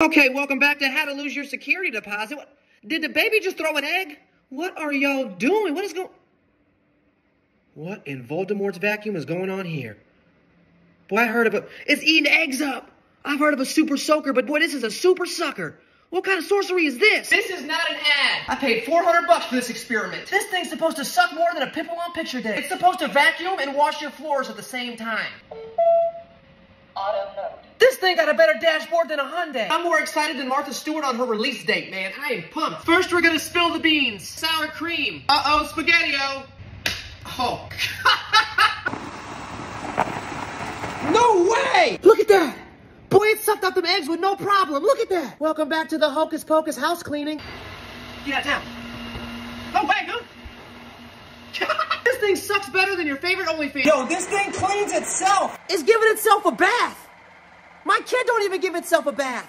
Okay, welcome back to How to Lose Your Security Deposit. What, did the baby just throw an egg? What are y'all doing? What is going... What in Voldemort's vacuum is going on here? Boy, I heard of a... It's eating eggs up. I've heard of a super soaker, but boy, this is a super sucker. What kind of sorcery is this? This is not an ad. I paid 400 bucks for this experiment. This thing's supposed to suck more than a pimple on picture day. It's supposed to vacuum and wash your floors at the same time. Auto mode. This thing got a better dashboard than a Hyundai. I'm more excited than Martha Stewart on her release date, man. I am pumped. First, we're gonna spill the beans. Sour cream. Uh-oh, spaghetti-o. Oh. no way! Look at that! Boy, it sucked out them eggs with no problem. Look at that. Welcome back to the Hocus Pocus house cleaning. Get out town. Oh, wait, who? this thing sucks better than your favorite OnlyFans. Yo, this thing cleans itself. It's giving itself a bath. My kid don't even give itself a bath.